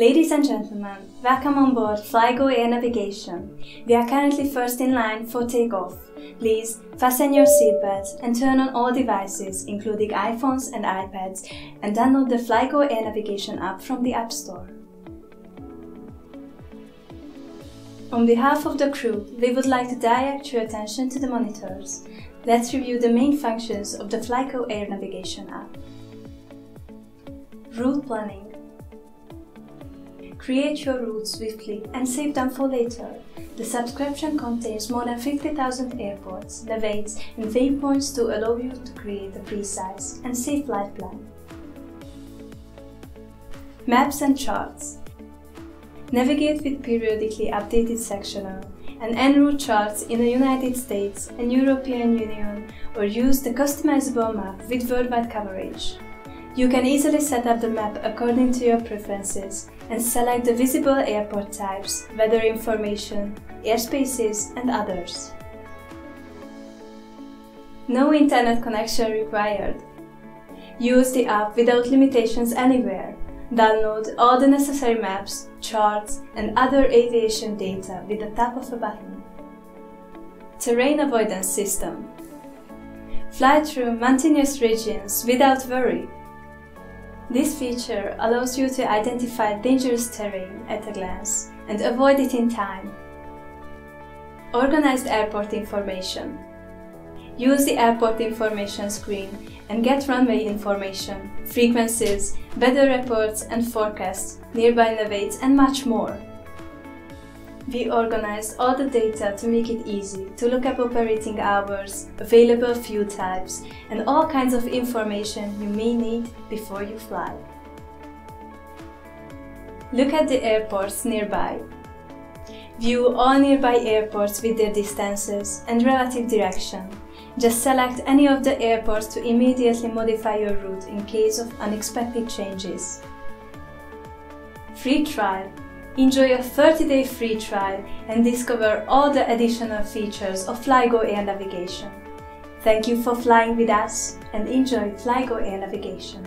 Ladies and gentlemen, welcome on board FlyGo Air Navigation. We are currently first in line for takeoff. Please fasten your seatbelts and turn on all devices, including iPhones and iPads, and download the FlyGo Air Navigation app from the App Store. On behalf of the crew, we would like to direct your attention to the monitors. Let's review the main functions of the FlyGo Air Navigation app. Route Planning Create your routes swiftly and save them for later. The subscription contains more than 50,000 airports, navaids and waypoints to allow you to create a precise and safe flight plan. Maps and charts. Navigate with periodically updated sectional and en route charts in the United States and European Union or use the customizable map with worldwide coverage. You can easily set up the map according to your preferences and select the visible airport types, weather information, airspaces and others. No internet connection required. Use the app without limitations anywhere. Download all the necessary maps, charts and other aviation data with the tap of a button. Terrain Avoidance System Fly through mountainous regions without worry this feature allows you to identify dangerous terrain at a glance and avoid it in time. Organized airport information. Use the airport information screen and get runway information, frequencies, weather reports and forecasts, nearby navaids and much more. We organized all the data to make it easy to look up operating hours, available fuel types, and all kinds of information you may need before you fly. Look at the airports nearby. View all nearby airports with their distances and relative direction. Just select any of the airports to immediately modify your route in case of unexpected changes. Free trial Enjoy a 30-day free trial and discover all the additional features of FlyGo Air Navigation. Thank you for flying with us and enjoy FlyGo Air Navigation.